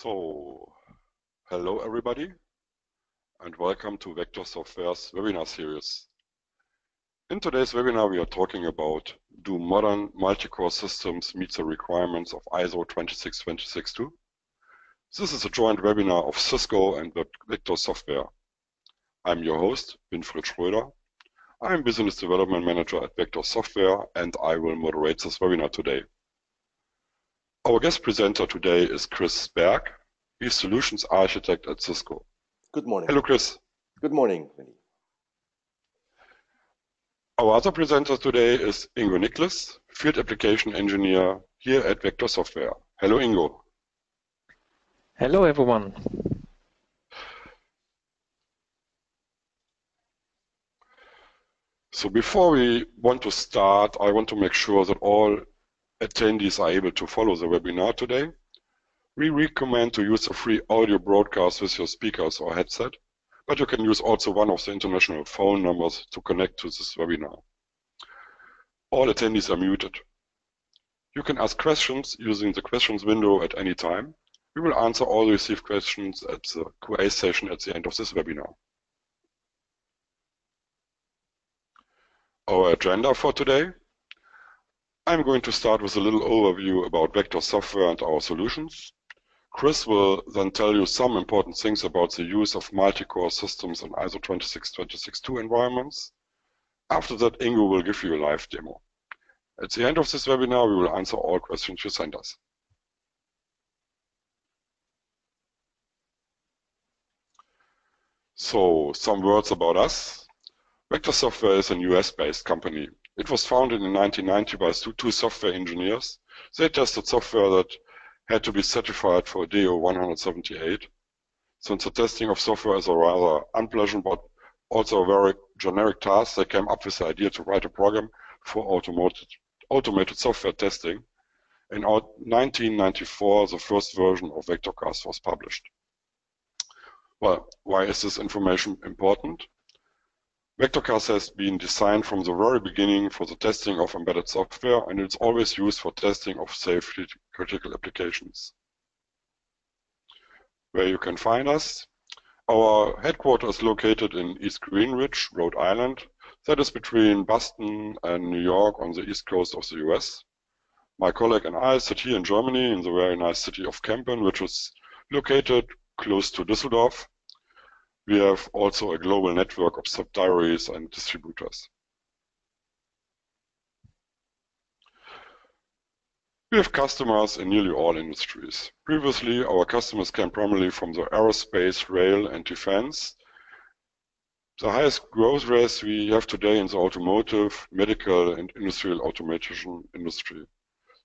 So, hello everybody, and welcome to Vector Software's webinar series. In today's webinar, we are talking about do modern multi-core systems meet the requirements of ISO 26262? This is a joint webinar of SYSGO and Vector Software. I'm your host, Winfried Schröder. I'm Business Development Manager at Vector Software, and I will moderate this webinar today. Our guest presenter today is Chris Berg. He's Solutions Architect at SYSGO. Good morning. Hello, Chris. Good morning, Vinny. Our other presenter today is Ingo Niklas, Field Application Engineer here at Vector Software. Hello, Ingo. Hello, everyone. So before we want to start, I want to make sure that all attendees are able to follow the webinar today. We recommend to use a free audio broadcast with your speakers or headset, but you can use also one of the international phone numbers to connect to this webinar. All attendees are muted. You can ask questions using the questions window at any time. We will answer all received questions at the QA session at the end of this webinar. Our agenda for today I'm going to start with a little overview about Vector software and our solutions. Chris will then tell you some important things about the use of multi-core systems in ISO 26262 environments. After that, Ingo will give you a live demo. At the end of this webinar, we will answer all questions you send us. So, some words about us. Vector Software is a US-based company it was founded in 1990 by two software engineers. They tested software that had to be certified for DO 178. Since the testing of software is a rather unpleasant but also a very generic task, they came up with the idea to write a program for automated, automated software testing. In 1994, the first version of VectorCast was published. Well, why is this information important? VectorCast has been designed from the very beginning for the testing of embedded software, and it's always used for testing of safety critical applications. Where you can find us, our headquarters is located in East Greenwich, Rhode Island. That is between Boston and New York on the east coast of the US. My colleague and I sit here in Germany in the very nice city of Kempen, which is located close to Düsseldorf we have also a global network of subsidiaries and distributors. We have customers in nearly all industries. Previously, our customers came primarily from the aerospace, rail, and defense. The highest growth rates we have today in the automotive, medical, and industrial automation industry.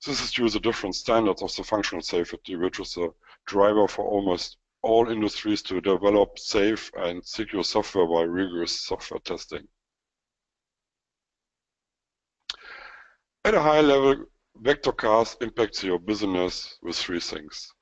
This is due to the different standards of the functional safety, which is a driver for almost all industries to develop safe and secure software by rigorous software testing. At a high level, VectorCast impacts your business with three things.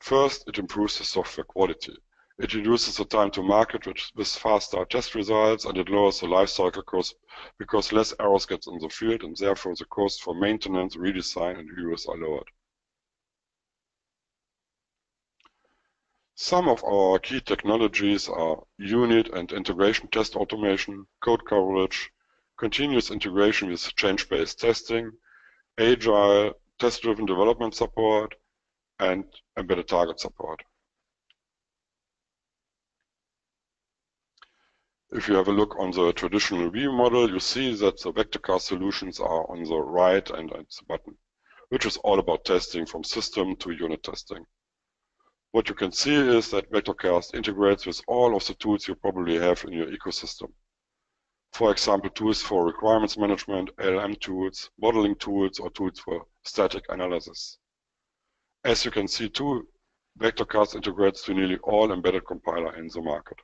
First, it improves the software quality. It reduces the time to market with, faster test results and it lowers the lifecycle cost because less errors get in the field and therefore the cost for maintenance, redesign and reuse are lowered. Some of our key technologies are unit and integration test automation, code coverage, continuous integration with change-based testing, agile test-driven development support, and embedded target support. If you have a look on the traditional V model, you see that the VectorCast solutions are on the right and at the button, which is all about testing from system to unit testing. What you can see is that VectorCast integrates with all of the tools you probably have in your ecosystem. For example, tools for requirements management, LM tools, modeling tools, or tools for static analysis. As you can see too, VectorCast integrates to nearly all embedded compiler in the market.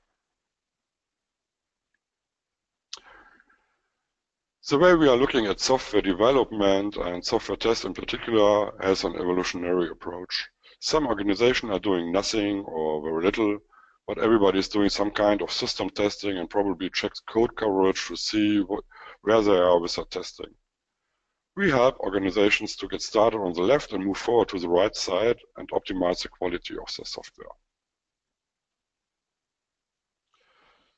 The way we are looking at software development and software test in particular has an evolutionary approach. Some organizations are doing nothing or very little, but everybody is doing some kind of system testing and probably checks code coverage to see what, where they are with their testing. We help organizations to get started on the left and move forward to the right side and optimize the quality of their software.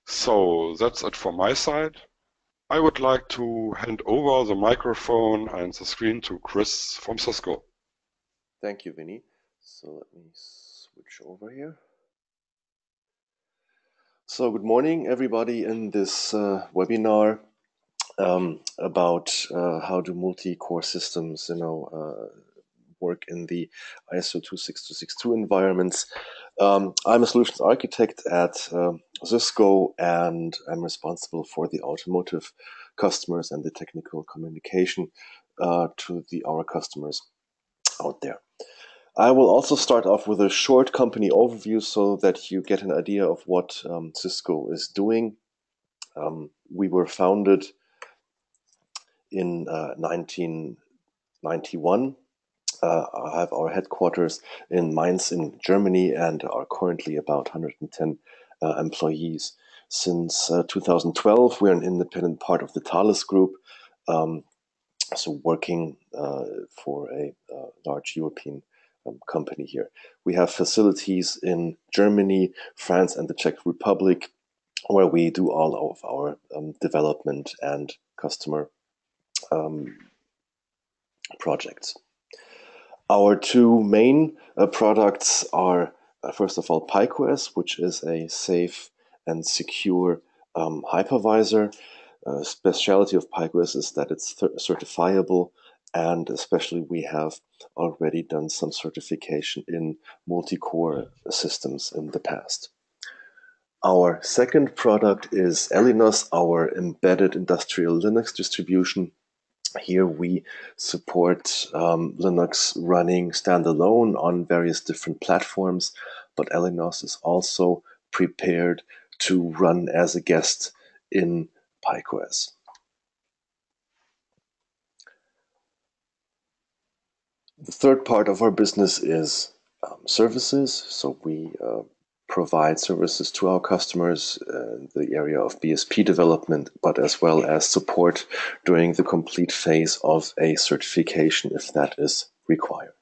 So that's it from my side. I would like to hand over the microphone and the screen to Chris from SYSGO. Thank you, Vinny. So let me switch over here. So good morning, everybody, in this uh, webinar um, about uh, how do multi-core systems, you know, uh, work in the ISO 26262 environments. Um, I'm a solutions architect at um, SYSGO, and I'm responsible for the automotive customers and the technical communication uh, to the our customers out there. I will also start off with a short company overview so that you get an idea of what um, SYSGO is doing. Um, we were founded in uh, 1991. Uh, I have our headquarters in Mainz in Germany and are currently about 110 uh, employees. Since uh, 2012, we're an independent part of the Thales Group, um, so working uh, for a uh, large European um, company here. We have facilities in Germany, France, and the Czech Republic, where we do all of our um, development and customer um, projects. Our two main uh, products are, uh, first of all, PikeOS, which is a safe and secure um, hypervisor. Uh, speciality of PikeOS is that it's certifiable and especially we have already done some certification in multi-core systems in the past. Our second product is ELinOS, our embedded industrial Linux distribution. Here we support um, Linux running standalone on various different platforms, but ELinOS is also prepared to run as a guest in PikeOS. The third part of our business is um, services. So we uh, provide services to our customers in the area of BSP development, but as well as support during the complete phase of a certification if that is required.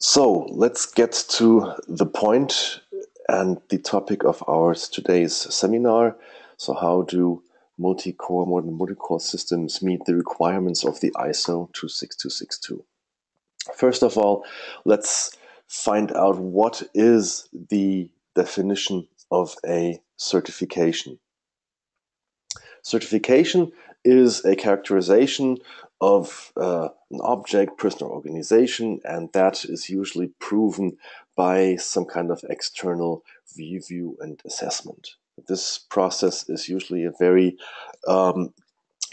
So let's get to the point and the topic of our today's seminar. So how do multi-core, modern multi-core systems meet the requirements of the ISO 26262. First of all, let's find out what is the definition of a certification. Certification is a characterization of uh, an object, person, or organization, and that is usually proven by some kind of external review and assessment. This process is usually a very um,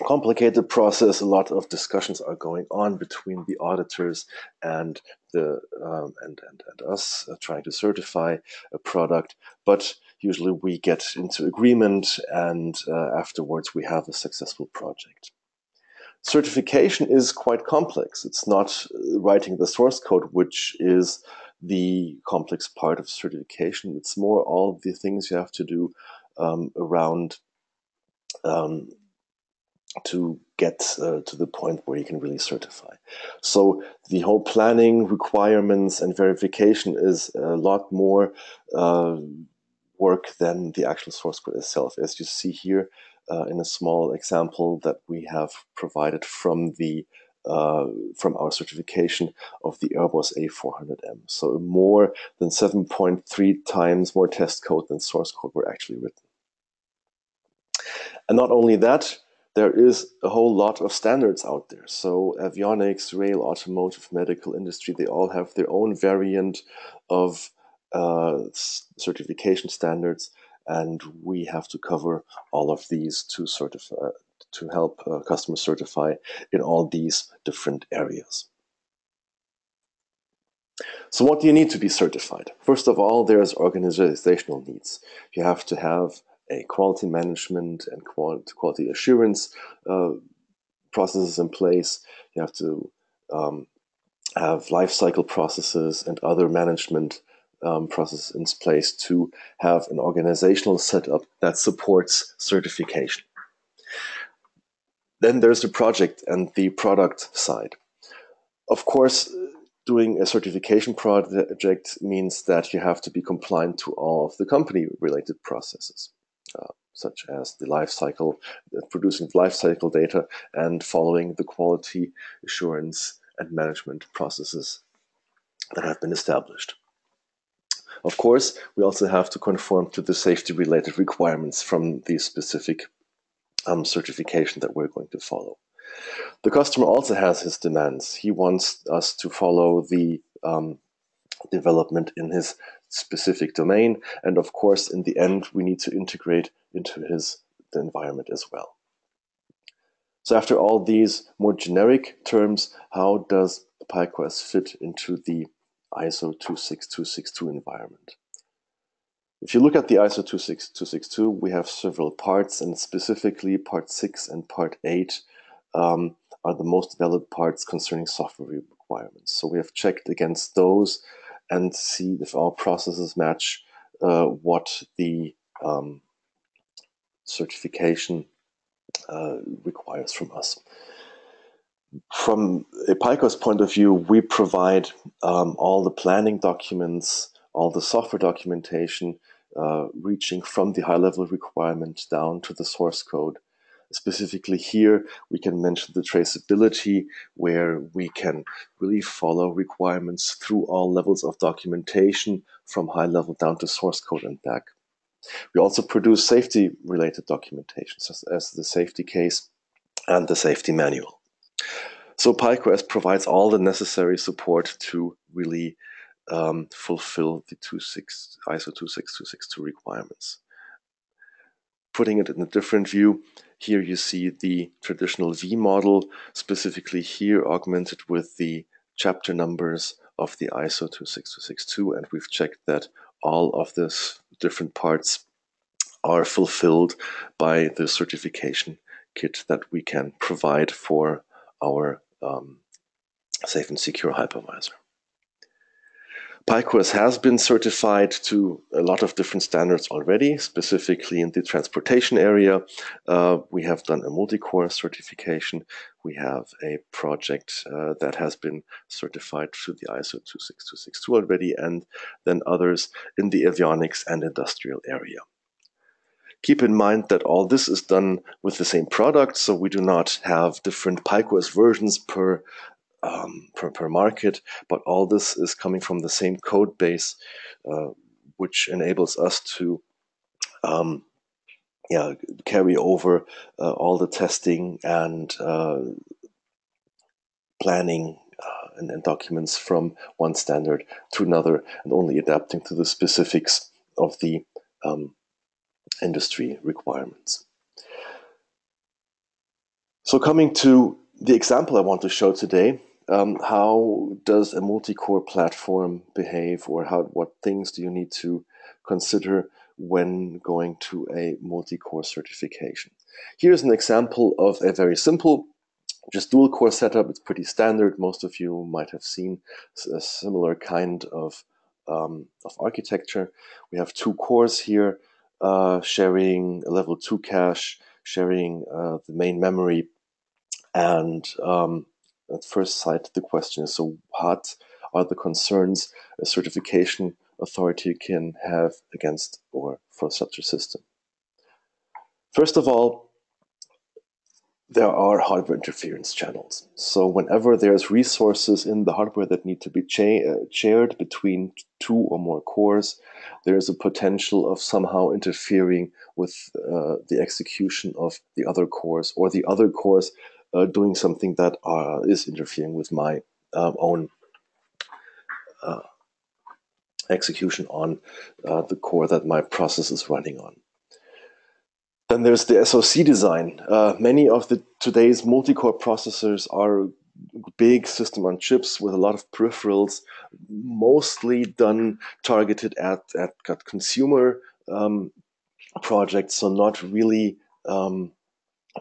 complicated process. A lot of discussions are going on between the auditors and the um, and, and and us uh, trying to certify a product. But usually we get into agreement, and uh, afterwards we have a successful project. Certification is quite complex. It's not writing the source code, which is the complex part of certification. It's more all the things you have to do um, around um, to get uh, to the point where you can really certify. So the whole planning, requirements, and verification is a lot more uh, work than the actual source code itself. As you see here uh, in a small example that we have provided from the uh, from our certification of the Airbus A400M. So more than 7.3 times more test code than source code were actually written. And not only that, there is a whole lot of standards out there. So avionics, rail, automotive, medical industry, they all have their own variant of uh, certification standards. And we have to cover all of these to certify, to help uh, customers certify in all these different areas. So what do you need to be certified? First of all, there's organizational needs. You have to have a quality management and quality assurance uh, processes in place. You have to um, have life cycle processes and other management um, process in place to have an organizational setup that supports certification. Then there's the project and the product side. Of course, doing a certification project means that you have to be compliant to all of the company related processes, uh, such as the life cycle, producing life cycle data and following the quality assurance and management processes that have been established. Of course, we also have to conform to the safety related requirements from the specific um, certification that we're going to follow. The customer also has his demands. He wants us to follow the um, development in his specific domain. And of course, in the end, we need to integrate into his the environment as well. So after all these more generic terms, how does PikeOS fit into the ISO 26262 environment. If you look at the ISO 26262, we have several parts, and specifically part 6 and part 8 um, are the most valid parts concerning software requirements. So we have checked against those and see if our processes match uh, what the um, certification uh, requires from us from a PikeOS point of view, we provide um, all the planning documents, all the software documentation, uh, reaching from the high level requirement down to the source code. Specifically, here we can mention the traceability, where we can really follow requirements through all levels of documentation from high level down to source code and back. We also produce safety related documentation, such as the safety case and the safety manual. So PikeOS provides all the necessary support to really um, fulfill the 26, ISO 26262 requirements. Putting it in a different view, here you see the traditional V model, specifically here augmented with the chapter numbers of the ISO 26262, and we've checked that all of these different parts are fulfilled by the certification kit that we can provide for our um, safe and secure hypervisor. PikeOS has been certified to a lot of different standards already, specifically in the transportation area. Uh, we have done a multi-core certification. We have a project uh, that has been certified to the ISO 26262 already, and then others in the avionics and industrial area. Keep in mind that all this is done with the same product, so we do not have different PikeOS versions per, um, per, per, market, but all this is coming from the same code base, uh, which enables us to um, yeah, carry over uh, all the testing and uh, planning uh, and, and, documents from one standard to another and only adapting to the specifics of the um, industry requirements. So coming to the example I want to show today, um, how does a multi-core platform behave or how what things do you need to consider when going to a multi-core certification? Here's an example of a very simple just dual core setup. It's pretty standard. Most of you might have seen a similar kind of, um, of architecture. We have two cores here uh, sharing a level 2 cache, sharing uh, the main memory. And um, at first sight, the question is so, what are the concerns a certification authority can have against or for such a system? First of all, there are hardware interference channels. So whenever there's resources in the hardware that need to be uh, shared between two or more cores, there is a potential of somehow interfering with uh, the execution of the other cores or the other cores uh, doing something that uh, is interfering with my uh, own uh, execution on the core that my process is running on. Then there's the SoC design. Uh, many of the today's multi-core processors are big system on chips with a lot of peripherals, mostly done targeted at at, at consumer um, projects, so not really um,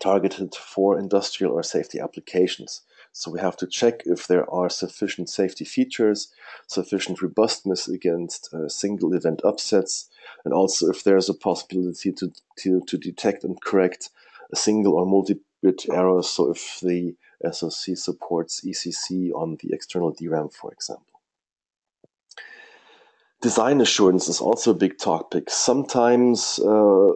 targeted for industrial or safety applications. So we have to check if there are sufficient safety features, sufficient robustness against uh, single event upsets, and also if there's a possibility to, to, to detect and correct a single or multi-bit errors. So if the SoC supports ECC on the external DRAM, for example. Design assurance is also a big topic. Sometimes uh,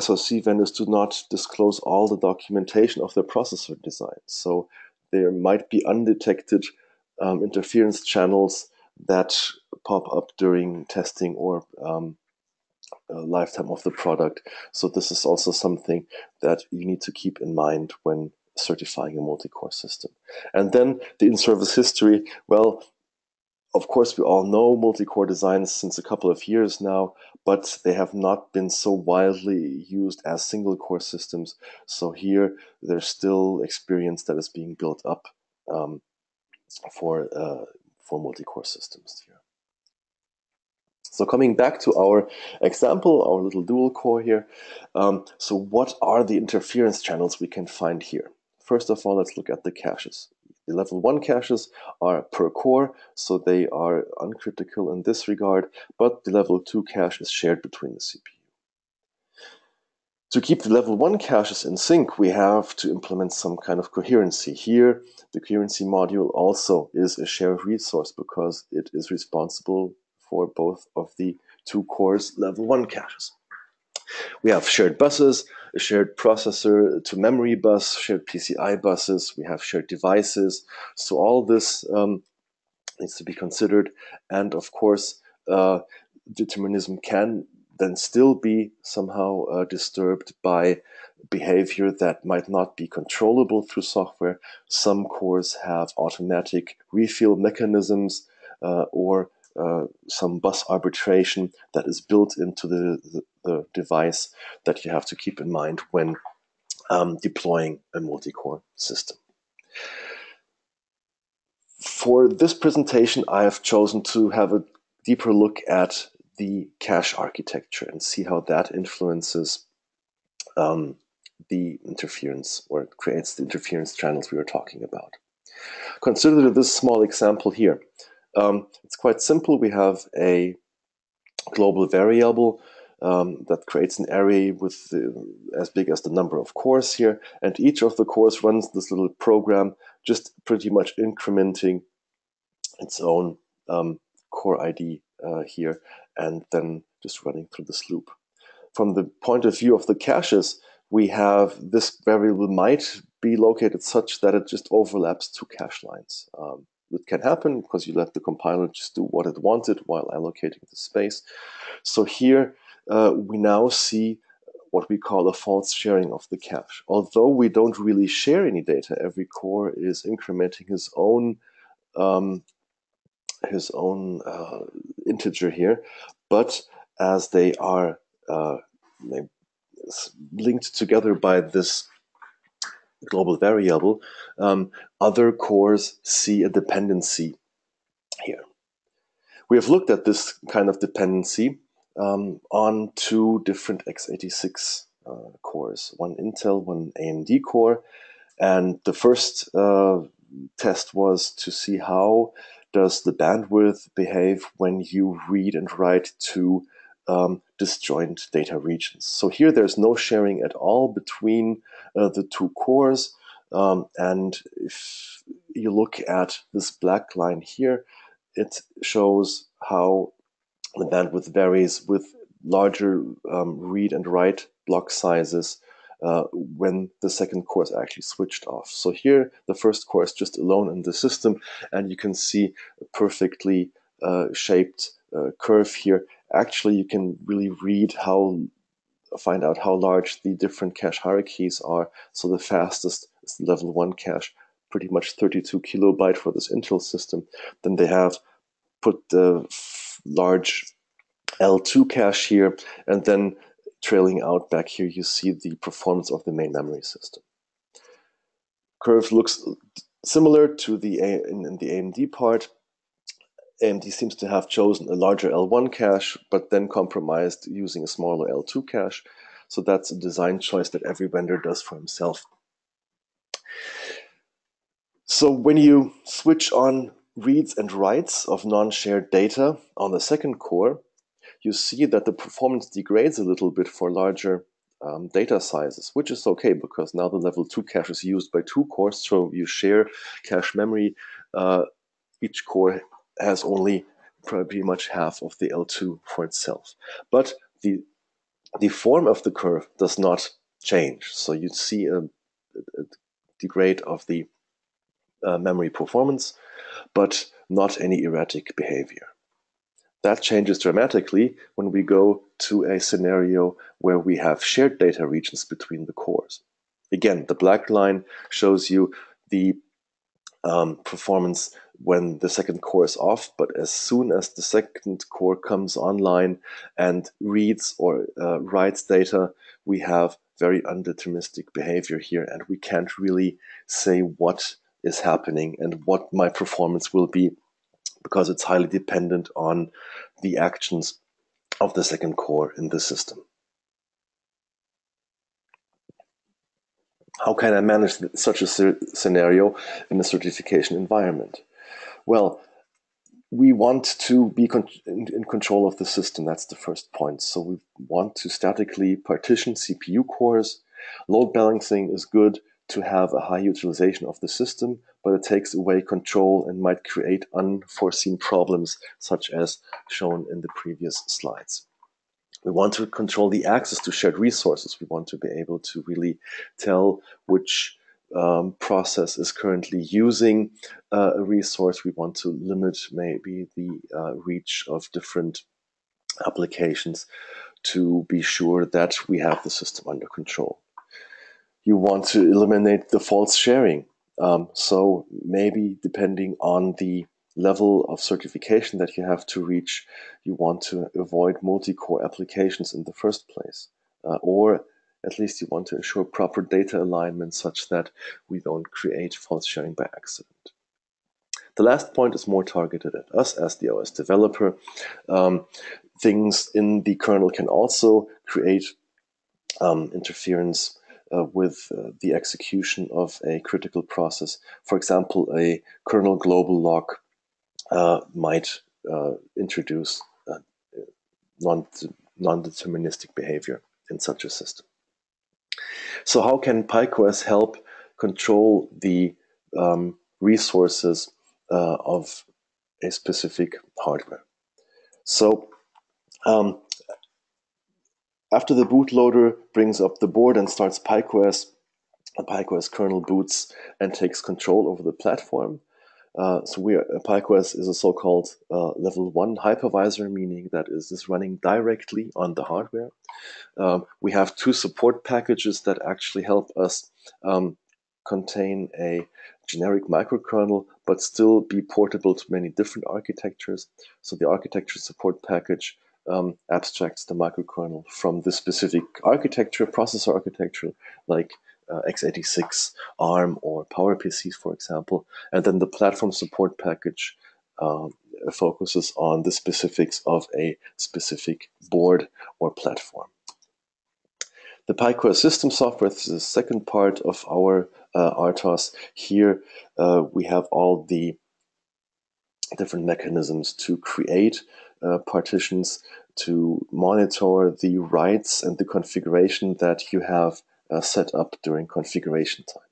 SoC vendors do not disclose all the documentation of their processor design. So there might be undetected um, interference channels that pop up during testing or um, lifetime of the product. So this is also something that you need to keep in mind when certifying a multi-core system. And then the in-service history, well, of course, we all know multi-core designs since a couple of years now, but they have not been so widely used as single-core systems. So here, there's still experience that is being built up um, for uh, for multi-core systems here. So coming back to our example, our little dual core here. Um, so what are the interference channels we can find here? First of all, let's look at the caches. The level 1 caches are per core, so they are uncritical in this regard, but the level 2 cache is shared between the CPU. To keep the level 1 caches in sync, we have to implement some kind of coherency. Here, the coherency module also is a shared resource because it is responsible for both of the two cores level 1 caches. We have shared buses, a shared processor to memory bus, shared PCI buses, we have shared devices. So all this um, needs to be considered. And of course, uh, determinism can then still be somehow uh, disturbed by behavior that might not be controllable through software. Some cores have automatic refill mechanisms uh, or uh, some bus arbitration that is built into the, the, the, device that you have to keep in mind when um, deploying a multi-core system. For this presentation, I have chosen to have a deeper look at the cache architecture and see how that influences um, the interference or creates the interference channels we were talking about. Consider this small example here. Um, it's quite simple. We have a global variable um, that creates an array with the, as big as the number of cores here, and each of the cores runs this little program, just pretty much incrementing its own um, core ID uh, here, and then just running through this loop. From the point of view of the caches, we have this variable might be located such that it just overlaps two cache lines. Um, it can happen because you let the compiler just do what it wanted while allocating the space. So here uh, we now see what we call a false sharing of the cache. Although we don't really share any data, every core is incrementing his own um, his own uh, integer here, but as they are uh, linked together by this global variable, um, other cores see a dependency here. We have looked at this kind of dependency um, on two different x86 uh, cores, one Intel, one AMD core. And the first uh, test was to see how does the bandwidth behave when you read and write to um, disjoint data regions. So here there's no sharing at all between uh, the two cores. Um, and if you look at this black line here, it shows how the bandwidth varies with larger um, read and write block sizes uh, when the second core is actually switched off. So here, the first core is just alone in the system, and you can see a perfectly uh, shaped uh, curve here. Actually, you can really read how find out how large the different cache hierarchies are. So the fastest is the level one cache, pretty much 32 kilobyte for this Intel system. Then they have put the large L2 cache here, and then trailing out back here, you see the performance of the main memory system. Curve looks similar to the in, in the AMD part. AMD seems to have chosen a larger L1 cache, but then compromised using a smaller L2 cache. So that's a design choice that every vendor does for himself. So when you switch on reads and writes of non-shared data on the second core, you see that the performance degrades a little bit for larger um, data sizes, which is okay because now the level 2 cache is used by two cores, so you share cache memory. Uh, each core has only pretty much half of the L2 for itself. But the, the form of the curve does not change. So you see a, a degrade of the uh, memory performance, but not any erratic behavior. That changes dramatically when we go to a scenario where we have shared data regions between the cores. Again, the black line shows you the um, performance when the second core is off, but as soon as the second core comes online and reads or uh, writes data, we have very undeterministic behavior here, and we can't really say what is happening and what my performance will be because it's highly dependent on the actions of the second core in the system. How can I manage such a scenario in a certification environment? Well, we want to be con in, in, control of the system. That's the first point. So we want to statically partition CPU cores. Load balancing is good to have a high utilization of the system, but it takes away control and might create unforeseen problems, such as shown in the previous slides. We want to control the access to shared resources. We want to be able to really tell which um, process is currently using uh, a resource. We want to limit maybe the uh, reach of different applications to be sure that we have the system under control. You want to eliminate the false sharing. Um, so maybe depending on the level of certification that you have to reach, you want to avoid multi-core applications in the first place. Uh, or at least you want to ensure proper data alignment such that we don't create false sharing by accident. The last point is more targeted at us as the OS developer. Um, things in the kernel can also create um, interference uh, with uh, the execution of a critical process. For example, a kernel global lock uh, might uh, introduce uh, non-deterministic behavior in such a system. So how can PikeOS help control the um, resources uh, of a specific hardware? So um, after the bootloader brings up the board and starts the PikeOS kernel boots and takes control over the platform. Uh, so we PikeOS is a so-called uh, level one hypervisor, meaning that is this running directly on the hardware. Um, we have two support packages that actually help us um, contain a generic microkernel, but still be portable to many different architectures. So the architecture support package um, abstracts the microkernel from the specific architecture, processor architecture, like uh, x86, ARM, or PowerPCs, for example. And then the platform support package uh, focuses on the specifics of a specific board or platform. The PikeOS system software is the second part of our uh, RTOS. Here uh, we have all the different mechanisms to create uh, partitions, to monitor the writes and the configuration that you have uh, set up during configuration time.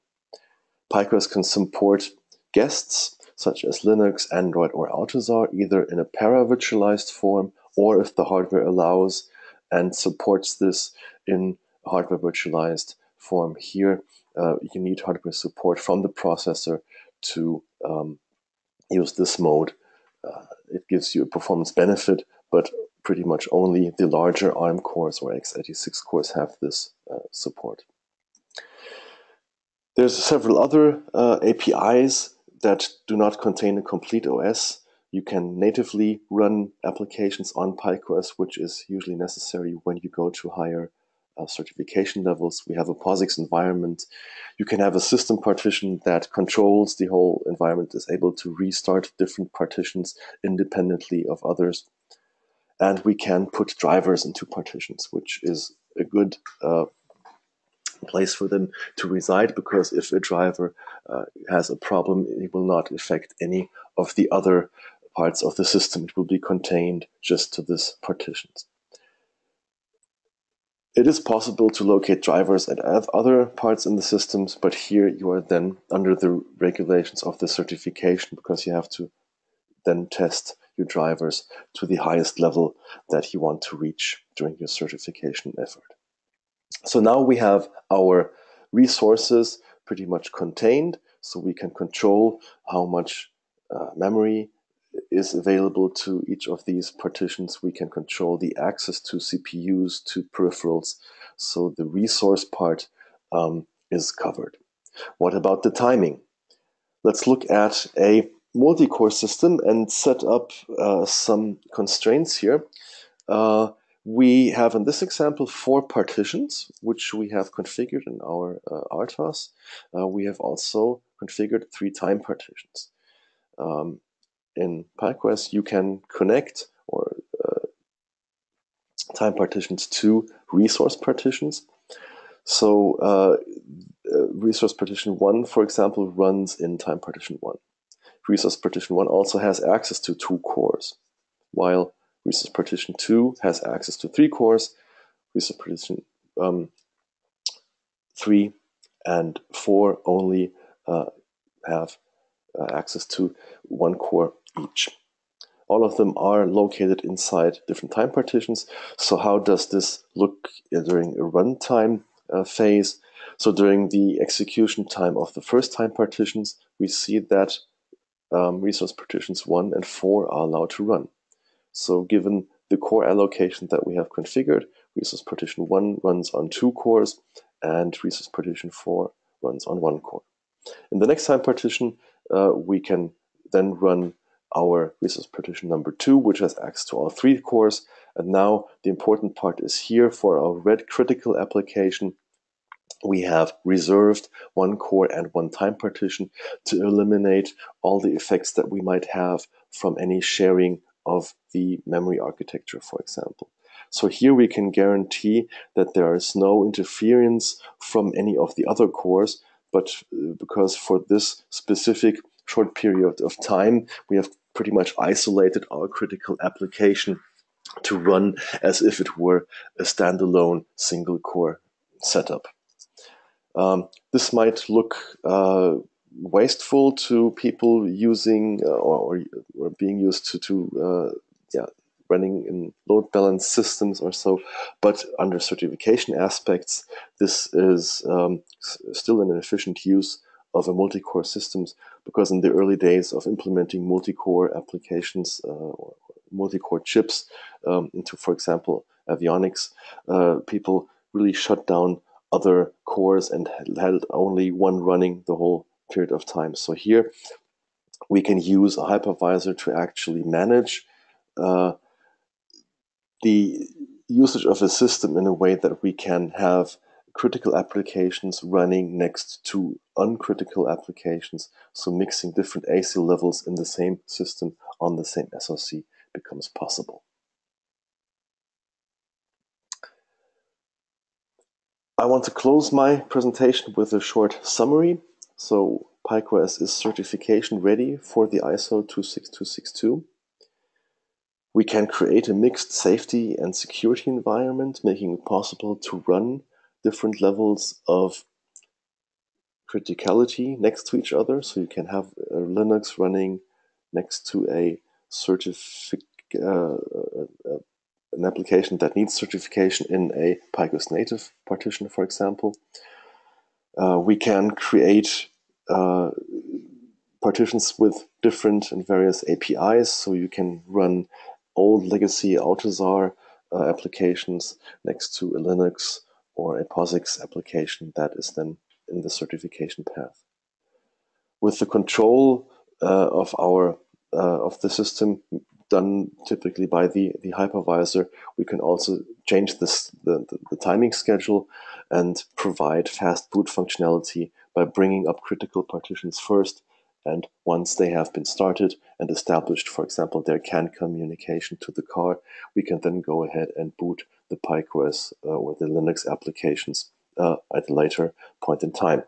PikeOS can support guests such as Linux, Android, or Autosar, either in a para-virtualized form or if the hardware allows and supports this in hardware virtualized form. Here, uh, you need hardware support from the processor to um, use this mode. Uh, it gives you a performance benefit, but pretty much only the larger ARM cores or x86 cores have this uh, support. There's several other uh, APIs that do not contain a complete OS. You can natively run applications on PikeOS, which is usually necessary when you go to higher uh, certification levels. We have a POSIX environment. You can have a system partition that controls the whole environment, is able to restart different partitions independently of others and we can put drivers into partitions, which is a good uh, place for them to reside because if a driver uh, has a problem, it will not affect any of the other parts of the system. It will be contained just to this partitions. It is possible to locate drivers at other parts in the systems, but here you are then under the regulations of the certification because you have to then test your drivers to the highest level that you want to reach during your certification effort. So now we have our resources pretty much contained, so we can control how much uh, memory is available to each of these partitions. We can control the access to CPUs, to peripherals, so the resource part um, is covered. What about the timing? Let's look at a multi-core system and set up uh, some constraints here. Uh, we have in this example four partitions, which we have configured in our uh, RTOS. Uh, we have also configured three time partitions. Um, in PikeOS, you can connect or uh, time partitions to resource partitions. So uh, uh, resource partition 1, for example, runs in time partition 1. Resource partition 1 also has access to two cores, while resource partition 2 has access to three cores. Resource partition um, 3 and 4 only uh, have uh, access to one core each. All of them are located inside different time partitions. So how does this look during a runtime uh, phase? So during the execution time of the first time partitions, we see that um, resource partitions 1 and 4 are allowed to run. So given the core allocation that we have configured, resource partition 1 runs on two cores and resource partition 4 runs on one core. In the next time partition, uh, we can then run our resource partition number two, which has access to all three cores. And now the important part is here for our red critical application. We have reserved one core and one time partition to eliminate all the effects that we might have from any sharing of the memory architecture, for example. So here we can guarantee that there is no interference from any of the other cores, but uh, because for this specific short period of time, we have pretty much isolated our critical application to run as if it were a standalone single core setup. Um, this might look uh, wasteful to people using uh, or, or, being used to, to uh, yeah, running in load balance systems or so, but under certification aspects, this is um, still an efficient use of a multi-core systems because in the early days of implementing multi-core applications uh, or multi-core chips um, into, for example, avionics, uh, people really shut down other cores and had only one running the whole period of time. So here we can use a hypervisor to actually manage uh, the usage of a system in a way that we can have critical applications running next to uncritical applications. So mixing different AC levels in the same system on the same SoC becomes possible. I want to close my presentation with a short summary. So PikeOS is certification ready for the ISO 26262. We can create a mixed safety and security environment, making it possible to run different levels of criticality next to each other. So you can have Linux running next to a certificate, uh, an application that needs certification in a PikeOS native partition, for example. Uh, we can create uh, partitions with different and various APIs, so you can run old legacy AUTOSAR uh, applications next to a Linux or a POSIX application that is then in the certification path. With the control uh, of our uh, of the system done typically by the, the hypervisor, we can also change this the, the, the timing schedule and provide fast boot functionality by bringing up critical partitions first and once they have been started and established, for example, their CAN communication to the car, we can then go ahead and boot the PikeOS uh, or the Linux applications uh, at a later point in time.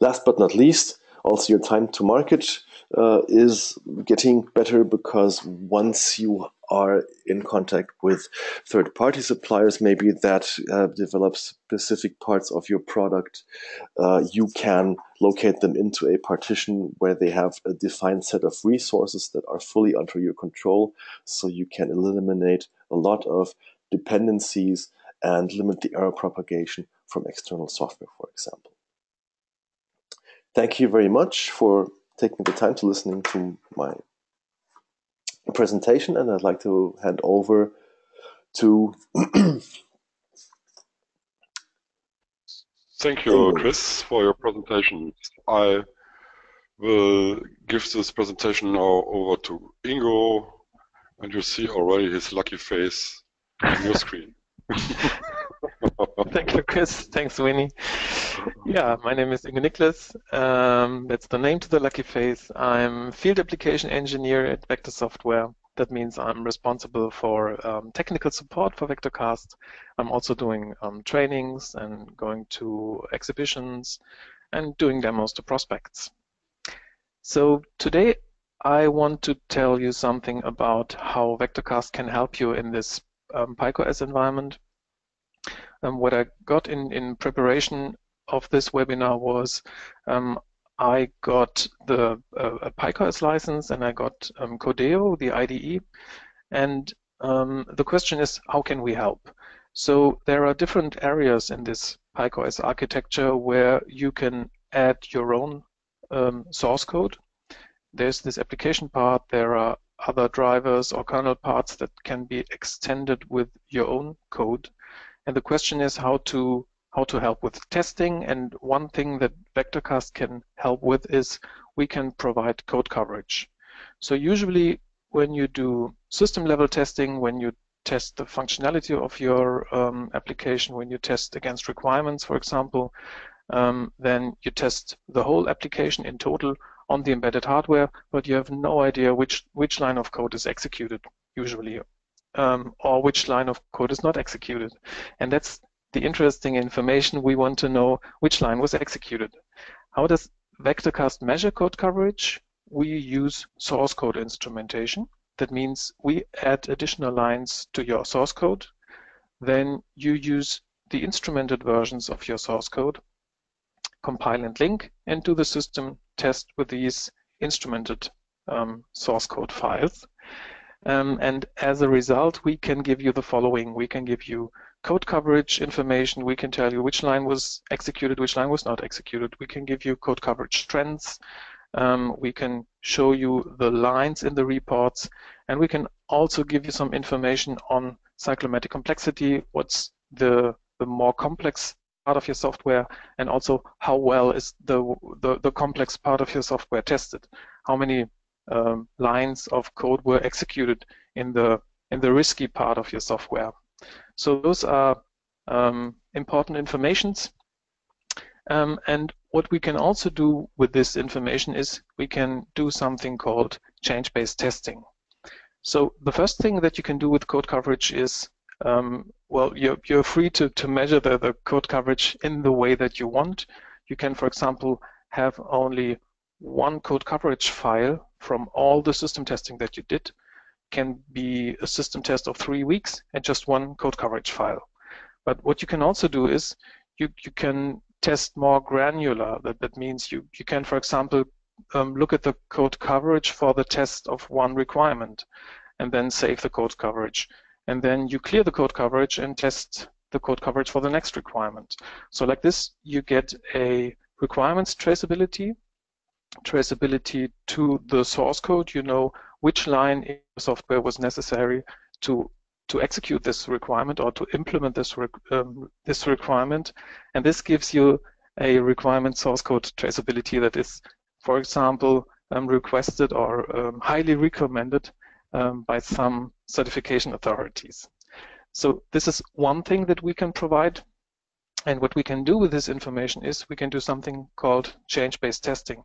Last but not least, also your time to market uh, is getting better because once you are in contact with third party suppliers, maybe that uh, specific parts of your product, uh, you can locate them into a partition where they have a defined set of resources that are fully under your control. So you can eliminate a lot of dependencies and limit the error propagation from external software, for example. Thank you very much for taking the time to listening to my presentation, and I'd like to hand over to. Thank you, Chris, for your presentation. I will give this presentation now over to Ingo, and you see already his lucky face on your screen. Thank you, Chris. Thanks, Winnie. Yeah, my name is Ingo Niklas. Um, that's the name to the lucky face. I'm field application engineer at Vector Software. That means I'm responsible for um, technical support for VectorCast. I'm also doing um, trainings and going to exhibitions and doing demos to prospects. So today I want to tell you something about how VectorCast can help you in this um, PikeOS environment. Um, what I got in, in preparation of this webinar was um, I got the uh, PikeOS license and I got um, Codeo, the IDE, and um, the question is how can we help? So there are different areas in this PikeOS architecture where you can add your own um, source code. There's this application part, there are other drivers or kernel parts that can be extended with your own code. And the question is how to how to help with testing. And one thing that VectorCast can help with is we can provide code coverage. So usually when you do system level testing, when you test the functionality of your um, application, when you test against requirements, for example, um, then you test the whole application in total on the embedded hardware, but you have no idea which, which line of code is executed usually, um, or which line of code is not executed. And that's the interesting information, we want to know which line was executed. How does VectorCast measure code coverage? We use source code instrumentation. That means we add additional lines to your source code. Then you use the instrumented versions of your source code, compile and link, and do the system test with these instrumented um, source code files. Um, and as a result, we can give you the following. We can give you code coverage information. We can tell you which line was executed, which line was not executed. We can give you code coverage trends. Um, we can show you the lines in the reports. And we can also give you some information on cyclomatic complexity, what's the, the more complex part of your software, and also how well is the, the, the complex part of your software tested. How many um, lines of code were executed in the in the risky part of your software. So those are um, important informations. Um, and what we can also do with this information is we can do something called change-based testing. So the first thing that you can do with code coverage is, um, well, you're, you're free to, to measure the, the code coverage in the way that you want. You can, for example, have only one code coverage file from all the system testing that you did can be a system test of three weeks and just one code coverage file. But what you can also do is you, you can test more granular. That, that means you, you can, for example, um, look at the code coverage for the test of one requirement and then save the code coverage. And then you clear the code coverage and test the code coverage for the next requirement. So like this, you get a requirements traceability, traceability to the source code. You know which line in the software was necessary to to execute this requirement or to implement this re um, this requirement, and this gives you a requirement source code traceability that is, for example, um, requested or um, highly recommended um, by some certification authorities. So this is one thing that we can provide. And what we can do with this information is we can do something called change-based testing.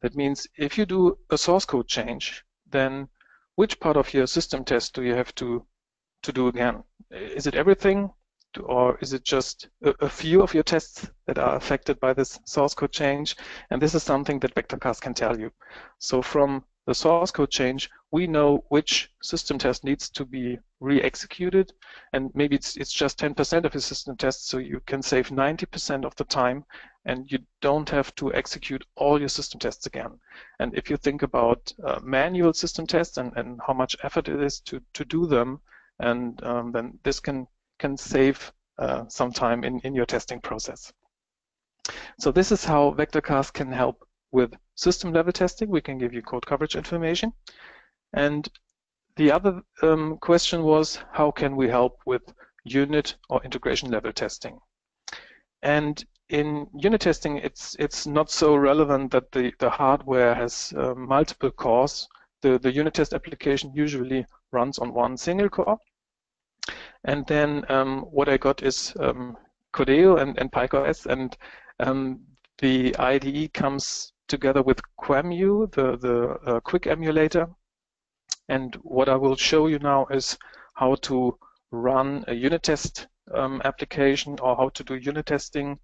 That means if you do a source code change, then which part of your system test do you have to to do again? Is it everything? or is it just a, a, few of your tests that are affected by this source code change? And this is something that Vectorcast can tell you. So from the source code change, we know which system test needs to be re-executed, and maybe it's it's just 10% of your system tests, so you can save 90% of the time, and you don't have to execute all your system tests again. And if you think about uh, manual system tests and, and how much effort it is to to do them, and um, then this can can save uh, some time in in your testing process. So this is how Vectorcast can help with system level testing, we can give you code coverage information. And the other um, question was, how can we help with unit or integration level testing? And in unit testing, it's it's not so relevant that the, the hardware has uh, multiple cores. The, the unit test application usually runs on one single core. And then um, what I got is um, Codeo and, and PikeOS, and um, the IDE comes together with QEMU, the, the uh, quick emulator. And what I will show you now is how to run a unit test um, application or how to do unit testing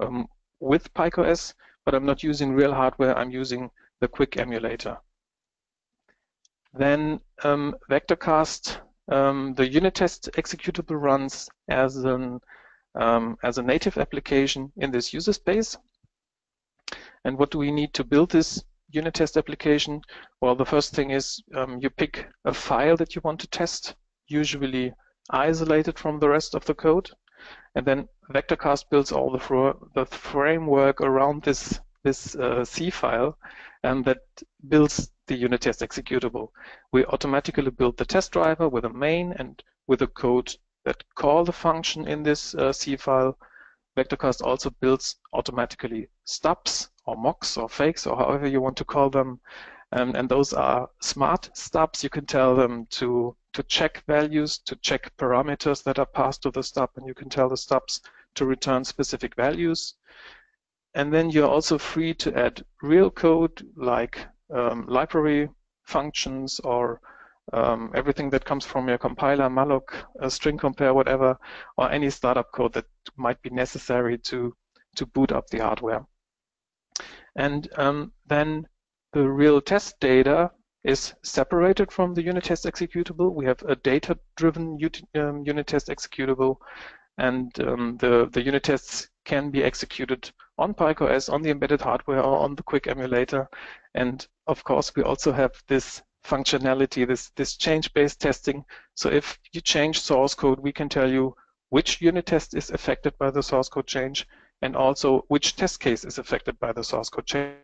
um, with PikeOS, but I'm not using real hardware, I'm using the quick emulator. Then um, Vectorcast, um, the unit test executable runs as an um, as a native application in this user space. And what do we need to build this unit test application? Well, the first thing is um, you pick a file that you want to test, usually isolated from the rest of the code. And then Vectorcast builds all the, the framework around this, this uh, C file and that builds the unit test executable. We automatically build the test driver with a main and with a code that call the function in this uh, C file. Vectorcast also builds automatically stubs or mocks or fakes or however you want to call them. Um, and those are smart stubs. You can tell them to, to check values, to check parameters that are passed to the stub, and you can tell the stubs to return specific values. And then you're also free to add real code like um, library functions or um, everything that comes from your compiler, malloc, string compare, whatever, or any startup code that might be necessary to, to boot up the hardware. And um, then the real test data is separated from the unit test executable. We have a data-driven um, unit test executable, and um, the, the unit tests can be executed on PikeOS, on the embedded hardware, or on the quick emulator. And of course, we also have this functionality, this, this change-based testing. So if you change source code, we can tell you which unit test is affected by the source code change and also which test case is affected by the source code change.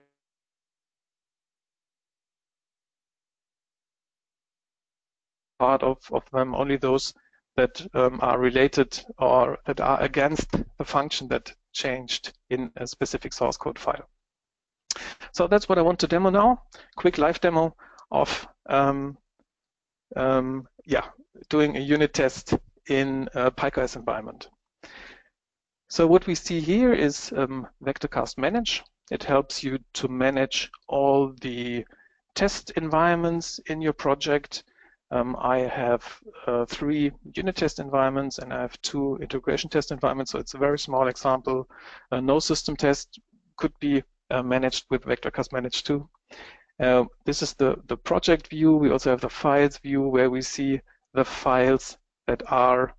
Part of, of them, only those that um, are related or that are against the function that changed in a specific source code file. So that's what I want to demo now. Quick live demo of um, um, yeah, doing a unit test in a PikeOS environment. So what we see here is um, Vectorcast Manage. It helps you to manage all the test environments in your project. Um, I have uh, three unit test environments and I have two integration test environments. So it's a very small example. Uh, no system test could be uh, managed with Vectorcast Manage too. Uh, this is the, the project view. We also have the files view where we see the files that are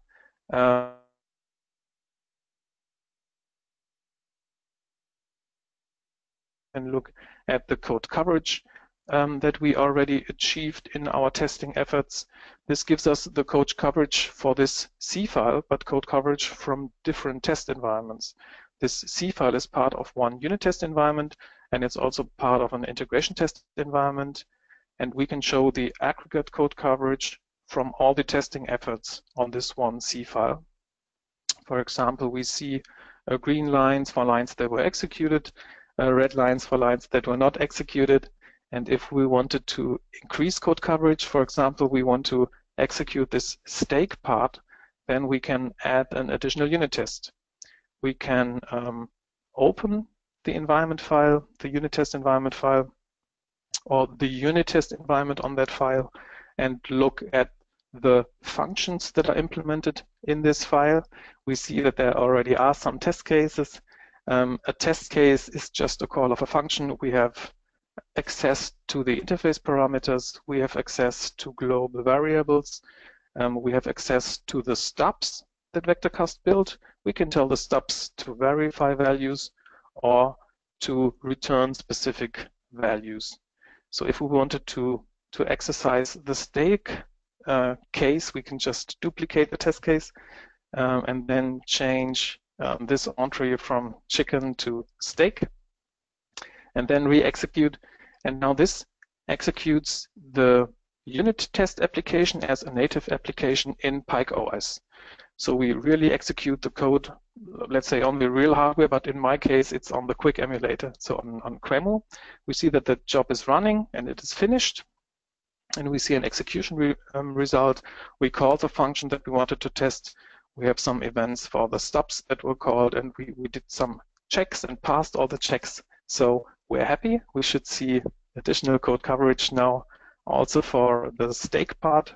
and look at the code coverage um, that we already achieved in our testing efforts. This gives us the code coverage for this C file, but code coverage from different test environments. This C file is part of one unit test environment, and it's also part of an integration test environment. And we can show the aggregate code coverage from all the testing efforts on this one C file. For example, we see uh, green lines for lines that were executed uh, red lines for lines that were not executed. And if we wanted to increase code coverage, for example, we want to execute this steak part, then we can add an additional unit test. We can um, open the environment file, the unit test environment file, or the unit test environment on that file, and look at the functions that are implemented in this file. We see that there already are some test cases. Um, a test case is just a call of a function. We have access to the interface parameters. We have access to global variables. Um, we have access to the stubs that VectorCast built. We can tell the stubs to verify values or to return specific values. So if we wanted to, to exercise the steak uh, case, we can just duplicate the test case um, and then change um, this entry from chicken to steak and then re-execute. And now this executes the unit test application as a native application in PikeOS. So we really execute the code, let's say on the real hardware, but in my case, it's on the quick emulator. So on, on QEMU, we see that the job is running and it is finished. And we see an execution re, um, result. We call the function that we wanted to test. We have some events for the stops that were called, and we, we did some checks and passed all the checks. So we're happy. We should see additional code coverage now also for the steak part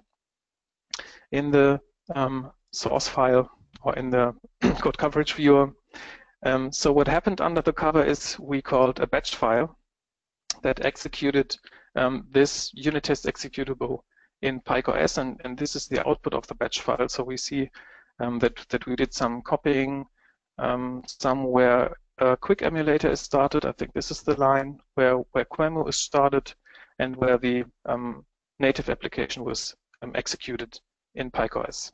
in the um, source file or in the code coverage viewer. Um, so what happened under the cover is we called a batch file that executed um, this unit test executable in PikeOS, and, and this is the output of the batch file. So we see um, that, that we did some copying um, somewhere a quick emulator is started. I think this is the line where, where QEMU is started and where the um, native application was um, executed in PikeOS.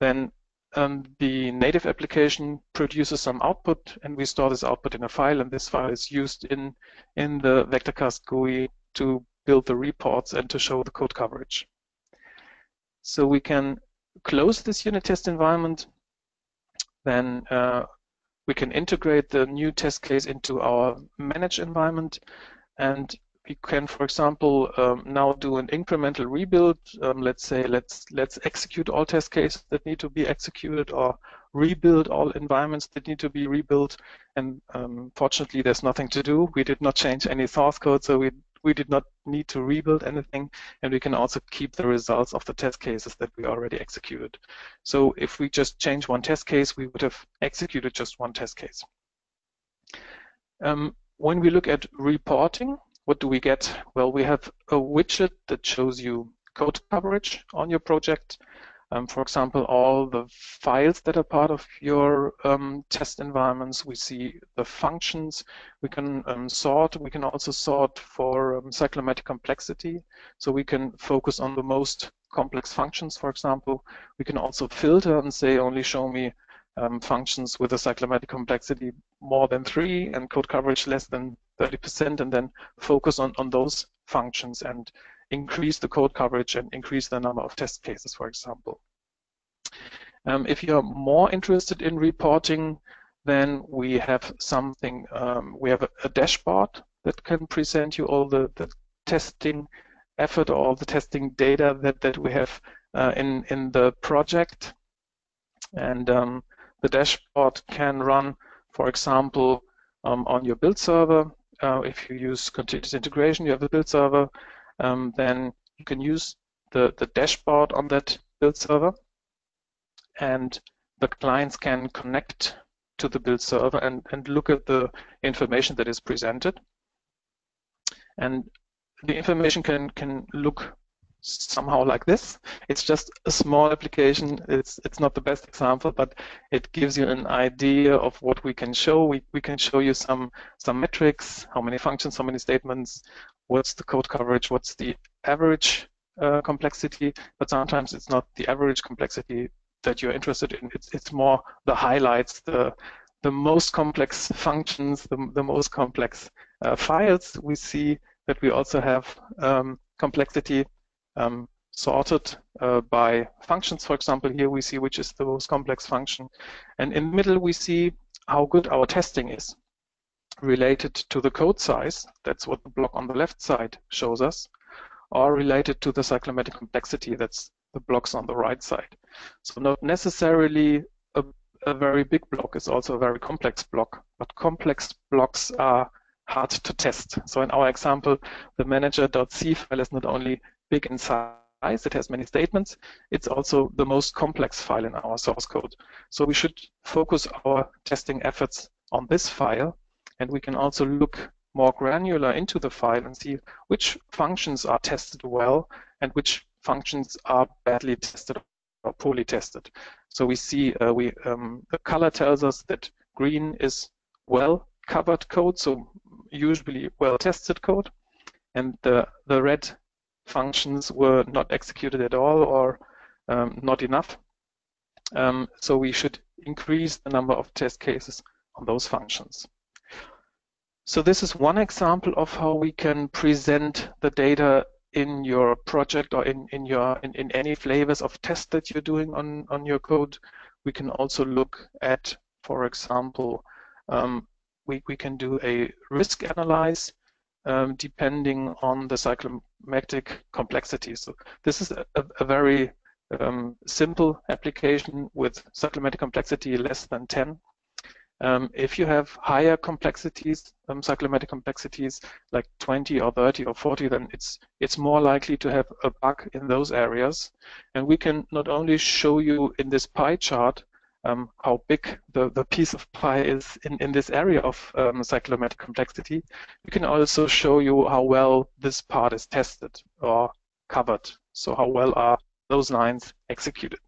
Then um, the native application produces some output and we store this output in a file and this file is used in, in the VectorCast GUI to build the reports and to show the code coverage. So we can close this unit test environment, then uh, we can integrate the new test case into our managed environment and we can, for example, um, now do an incremental rebuild. Um, let's say let's let's execute all test cases that need to be executed, or rebuild all environments that need to be rebuilt. And um, fortunately, there's nothing to do. We did not change any source code, so we we did not need to rebuild anything, and we can also keep the results of the test cases that we already executed. So if we just change one test case, we would have executed just one test case. Um, when we look at reporting, what do we get? Well, we have a widget that shows you code coverage on your project. Um, for example, all the files that are part of your um, test environments. We see the functions. We can um, sort. We can also sort for um, cyclomatic complexity. So we can focus on the most complex functions, for example. We can also filter and say only show me um, functions with a cyclomatic complexity more than three and code coverage less than 30% and then focus on, on those functions and increase the code coverage and increase the number of test cases, for example. Um, if you're more interested in reporting, then we have something, um, we have a, a, dashboard that can present you all the, the testing effort or all the testing data that, that we have uh, in, in the project. And um, the dashboard can run, for example, um, on your build server. Uh, if you use continuous integration, you have a build server, um, then you can use the, the dashboard on that build server and the clients can connect to the build server and, and look at the information that is presented. And the information can, can look somehow like this. It's just a small application. It's it's not the best example, but it gives you an idea of what we can show. We, we can show you some some metrics, how many functions, how many statements, what's the code coverage, what's the average uh, complexity, but sometimes it's not the average complexity that you're interested in. It's, it's more the highlights, the the most complex functions, the, the most complex uh, files. We see that we also have um, complexity um, sorted uh, by functions. For example, here we see which is the most complex function. And in the middle, we see how good our testing is related to the code size. That's what the block on the left side shows us, or related to the cyclomatic complexity. That's the blocks on the right side. So not necessarily a, a very big block is also a very complex block, but complex blocks are hard to test. So in our example, the manager.c file is not only big in size, it has many statements. It's also the most complex file in our source code. So we should focus our testing efforts on this file, and we can also look more granular into the file and see which functions are tested well and which functions are badly tested or poorly tested. So we see uh, we um, the color tells us that green is well covered code, so usually well tested code, and the the red functions were not executed at all or um, not enough. Um, so we should increase the number of test cases on those functions. So this is one example of how we can present the data in your project or in, in your in, in any flavors of test that you're doing on, on your code. We can also look at, for example, um, we, we can do a risk analyze um, depending on the cyclomatic complexity. So this is a, a very um, simple application with cyclomatic complexity less than 10. Um, if you have higher complexities, um, cyclomatic complexities like 20 or 30 or 40, then it's it's more likely to have a bug in those areas. And we can not only show you in this pie chart um, how big the, the piece of pie is in, in this area of um, cyclomatic complexity, we can also show you how well this part is tested or covered. So how well are those lines executed.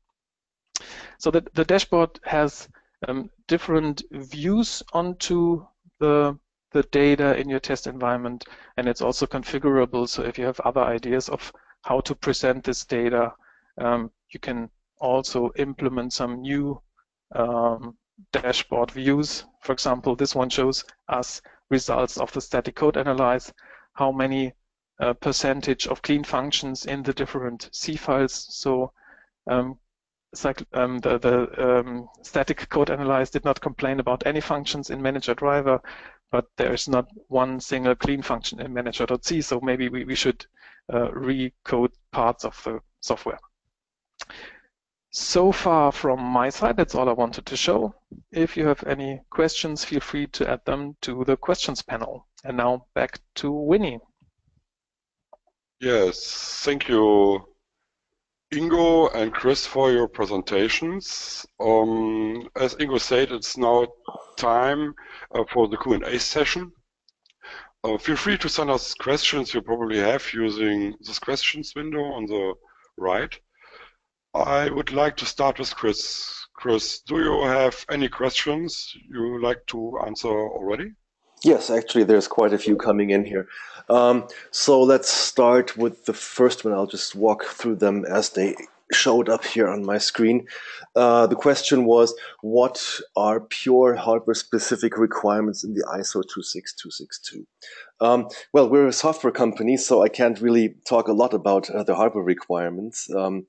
So the, the dashboard has um, different views onto the the data in your test environment and it's also configurable so if you have other ideas of how to present this data um, you can also implement some new um, dashboard views. For example this one shows us results of the static code analyze how many uh, percentage of clean functions in the different C files. So um, um, the, the um, static code analyze did not complain about any functions in manager driver, but there is not one single clean function in manager.c, so maybe we, we should uh, recode parts of the software. So far from my side, that's all I wanted to show. If you have any questions, feel free to add them to the questions panel. And now back to Winnie. Yes, thank you, Ingo and Chris for your presentations. Um, as Ingo said, it's now time uh, for the Q&A session. Uh, feel free to send us questions you probably have using this questions window on the right. I would like to start with Chris. Chris, do you have any questions you like to answer already? Yes, actually, there's quite a few coming in here. Um, so let's start with the first one. I'll just walk through them as they showed up here on my screen. Uh, the question was, what are pure hardware-specific requirements in the ISO 26262? Um, well, we're a software company, so I can't really talk a lot about uh, the hardware requirements. Um,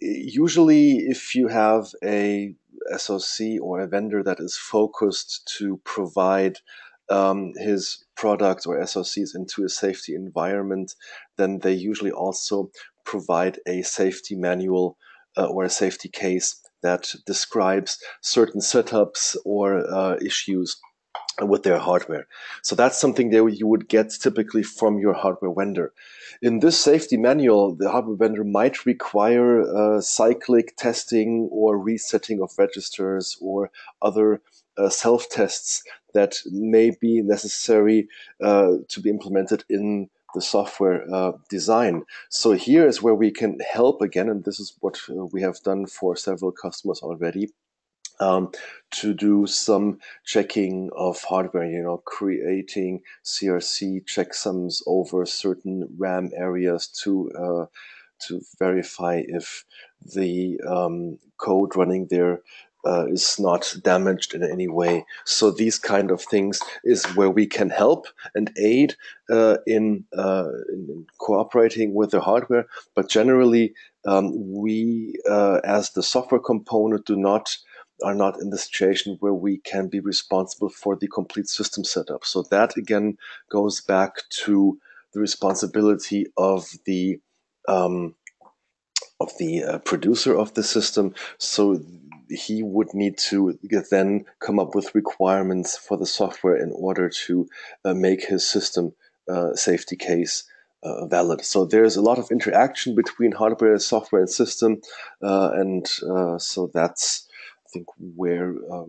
usually, if you have a SOC or a vendor that is focused to provide um, his products or SOCs into a safety environment, then they usually also provide a safety manual uh, or a safety case that describes certain setups or uh, issues with their hardware. So that's something that you would get typically from your hardware vendor. In this safety manual, the hardware vendor might require uh, cyclic testing or resetting of registers or other uh, self tests that may be necessary uh, to be implemented in the software uh, design. So here is where we can help again, and this is what uh, we have done for several customers already. Um, to do some checking of hardware, you know, creating CRC checksums over certain RAM areas to uh, to verify if the um, code running there uh, is not damaged in any way. So these kind of things is where we can help and aid uh, in, uh, in, cooperating with the hardware. But generally, um, we uh, as the software component do not are not in the situation where we can be responsible for the complete system setup. So that again goes back to the responsibility of the um, of the uh, producer of the system. So he would need to then come up with requirements for the software in order to uh, make his system uh, safety case uh, valid. So there's a lot of interaction between hardware, software, and system, uh, and uh, so that's think where uh,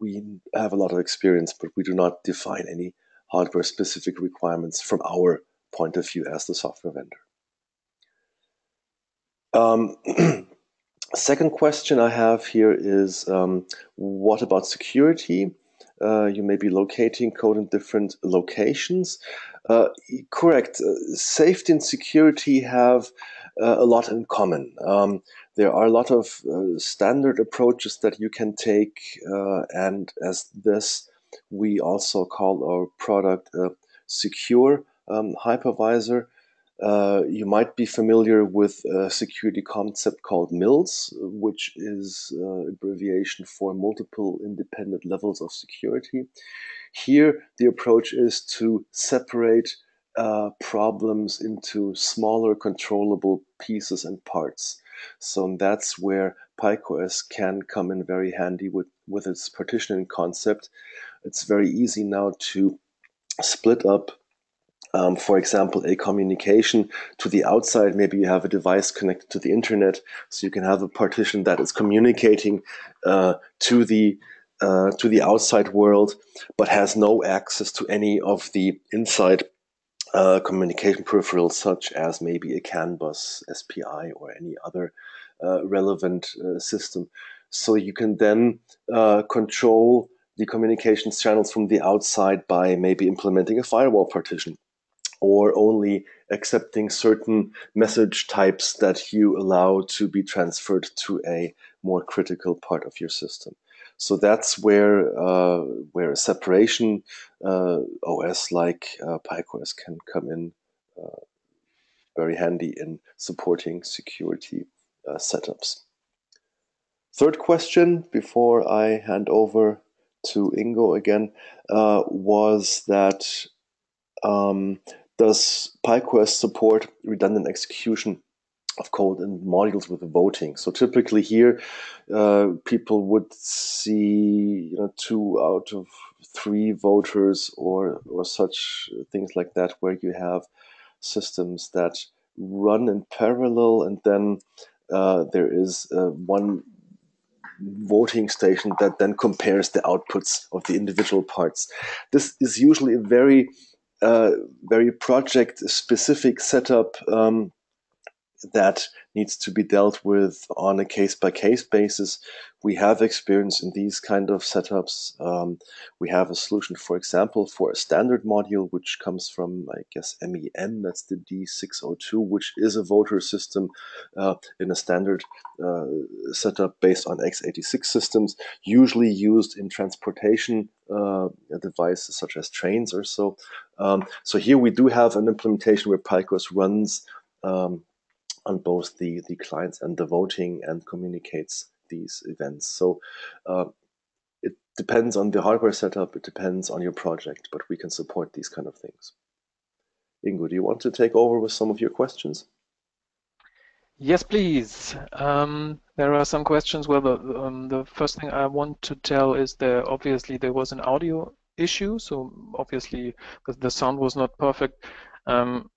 we have a lot of experience, but we do not define any hardware-specific requirements from our point of view as the software vendor. Um, second question I have here is um, what about security? Uh, you may be locating code in different locations. Uh, correct. Uh, safety and security have uh, a lot in common. Um, there are a lot of uh, standard approaches that you can take, uh, and as this, we also call our product a secure um, hypervisor. Uh, you might be familiar with a security concept called MILS, which is uh, abbreviation for multiple independent levels of security. Here, the approach is to separate uh, problems into smaller controllable pieces and parts. So that's where PikeOS can come in very handy with, with its partitioning concept. It's very easy now to split up um, for example, a communication to the outside. Maybe you have a device connected to the internet, so you can have a partition that is communicating uh, to the uh, to the outside world, but has no access to any of the inside uh, communication peripherals, such as maybe a CAN bus, SPI, or any other uh, relevant uh, system. So you can then uh, control the communications channels from the outside by maybe implementing a firewall partition or only accepting certain message types that you allow to be transferred to a more critical part of your system. So that's where uh, where a separation uh, OS like uh, PikeOS can come in uh, very handy in supporting security uh, setups. Third question before I hand over to Ingo again uh, was that um, does PikeOS support redundant execution of code and modules with voting? So typically here, uh, people would see you know two out of three voters or or such things like that, where you have systems that run in parallel, and then uh, there is uh, one voting station that then compares the outputs of the individual parts. This is usually a very uh, very project specific setup um, that needs to be dealt with on a case by case basis. We have experience in these kind of setups. Um, we have a solution, for example, for a standard module, which comes from, I guess, MEN, that's the D602, which is a voter system uh, in a standard uh, setup based on x86 systems, usually used in transportation uh, devices such as trains or so. Um, so here we do have an implementation where PikeOS runs um, on both the, the clients and the voting and communicates these events. So uh, it depends on the hardware setup, it depends on your project, but we can support these kind of things. Ingo, do you want to take over with some of your questions? Yes, please. Um, there are some questions. Well, the, um, the first thing I want to tell is that obviously there was an audio issue, so obviously the, sound was not perfect. Um,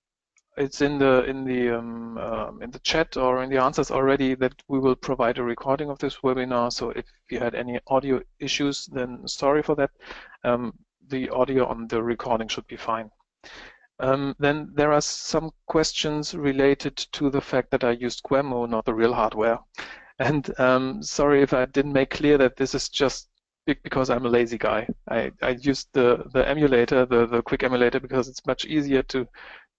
it's in the in the um, uh, in the chat or in the answers already that we will provide a recording of this webinar. So if you had any audio issues, then sorry for that. Um, the audio on the recording should be fine. Um, then there are some questions related to the fact that I used QEMU, not the real hardware. And um, sorry if I didn't make clear that this is just because I'm a lazy guy. I, I used the, the emulator, the, the quick emulator, because it's much easier to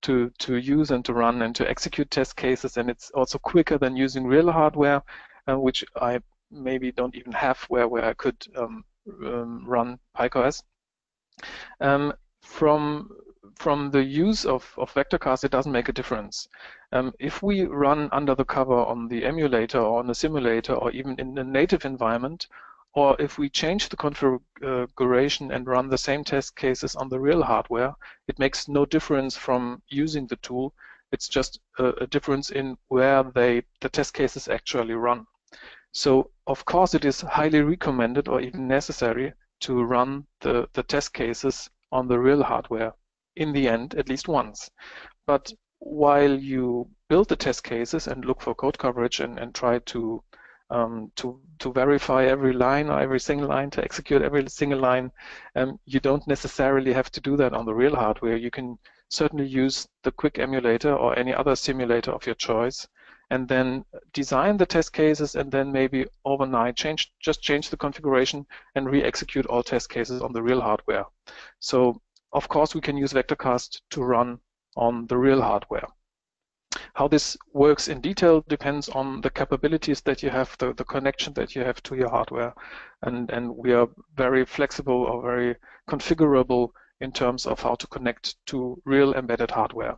to, to use and to run and to execute test cases. And it's also quicker than using real hardware, uh, which I maybe don't even have where, where I could um, um, run PikeOS. Um, from from the use of, of VectorCAST, it doesn't make a difference. Um, if we run under the cover on the emulator or on the simulator or even in the native environment, or if we change the configuration and run the same test cases on the real hardware, it makes no difference from using the tool. It's just a, a difference in where they the test cases actually run. So of course it is highly recommended or even necessary to run the, the test cases on the real hardware in the end at least once. But while you build the test cases and look for code coverage and, and try to um, to to verify every line or every single line to execute every single line, um, you don't necessarily have to do that on the real hardware. You can certainly use the Quick emulator or any other simulator of your choice and then design the test cases and then maybe overnight change just change the configuration and re-execute all test cases on the real hardware. So of course we can use Vectorcast to run on the real hardware. How this works in detail depends on the capabilities that you have, the, the connection that you have to your hardware. And, and we are very flexible or very configurable in terms of how to connect to real embedded hardware.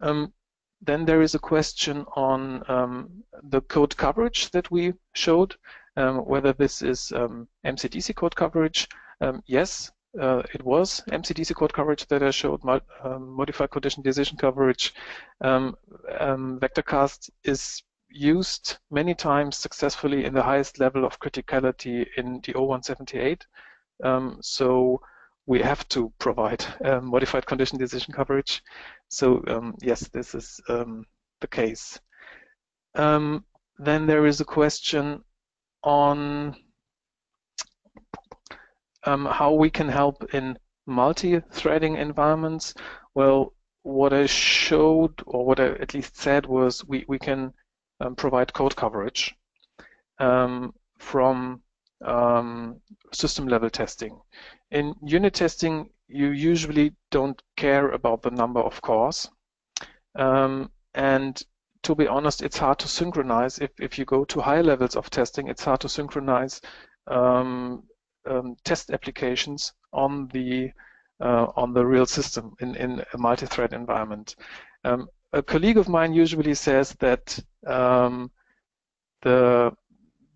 Um, then there is a question on um, the code coverage that we showed, um, whether this is um, MCDC code coverage. Um, yes, uh, it was MCDC code coverage that I showed, mod, um, modified condition decision coverage. Um, Vectorcast is used many times successfully in the highest level of criticality in the DO-178. so we have to provide um, modified condition decision coverage. So um, yes, this is um, the case. Um, then there is a question on um, how we can help in multi-threading environments. Well, what I showed, or what I at least said, was we, we can um, provide code coverage from um, system level testing. In unit testing, you usually don't care about the number of cores. Um, and to be honest, it's hard to synchronize. If, if you go to high levels of testing, it's hard to synchronize um, um, test applications on the uh, on the real system in, in a multi-thread environment. Um, a colleague of mine usually says that um, the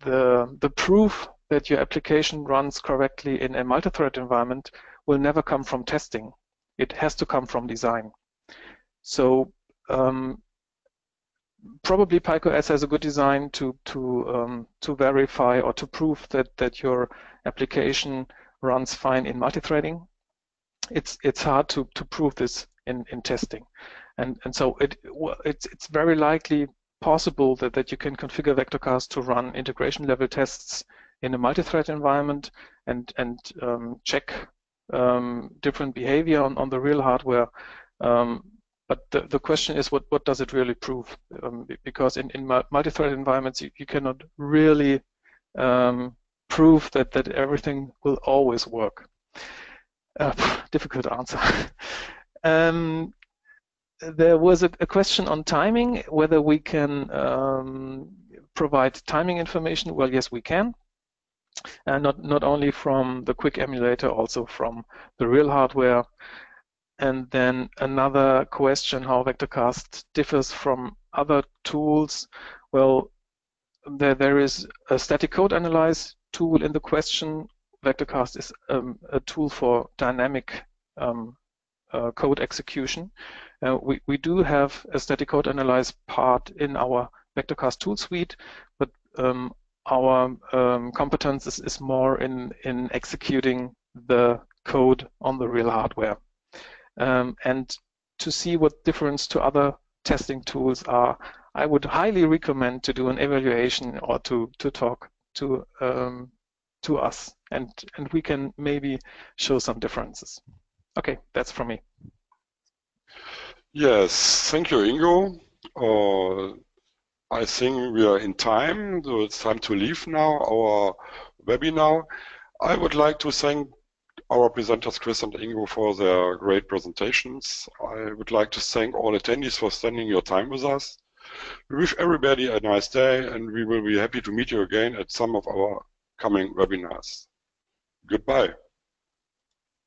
the the proof that your application runs correctly in a multi-thread environment will never come from testing. It has to come from design. So um, probably PikeOS has a good design to to um, to verify or to prove that that your application runs fine in multi-threading. It's it's hard to to prove this in in testing, and and so it it's it's very likely possible that that you can configure Vectorcast to run integration level tests in a multi-thread environment and and um, check um, different behavior on, on the real hardware. Um, but the, the question is, what, what does it really prove? Um, because in, in multi-thread environments, you, you cannot really um, prove that, that everything will always work. Uh, difficult answer. Um, there was a, a, question on timing, whether we can um, provide timing information. Well, yes, we can and not not only from the quick emulator, also from the real hardware. And then another question: how Vectorcast differs from other tools. Well, there there is a static code analyze tool in the question. Vectorcast is um, a tool for dynamic um, uh, code execution. Uh, we, we do have a static code analyze part in our Vectorcast tool suite, but um, our um, competence is, is more in, in executing the code on the real hardware. Um, and to see what difference to other testing tools are, I would highly recommend to do an evaluation or to, to talk to um, to us and, and we can maybe show some differences. Okay, that's from me. Yes, thank you, Ingo. Uh, I think we are in time, so it's time to leave now our webinar. I would like to thank our presenters Chris and Ingo for their great presentations. I would like to thank all attendees for spending your time with us. We wish everybody a nice day and we will be happy to meet you again at some of our coming webinars. Goodbye.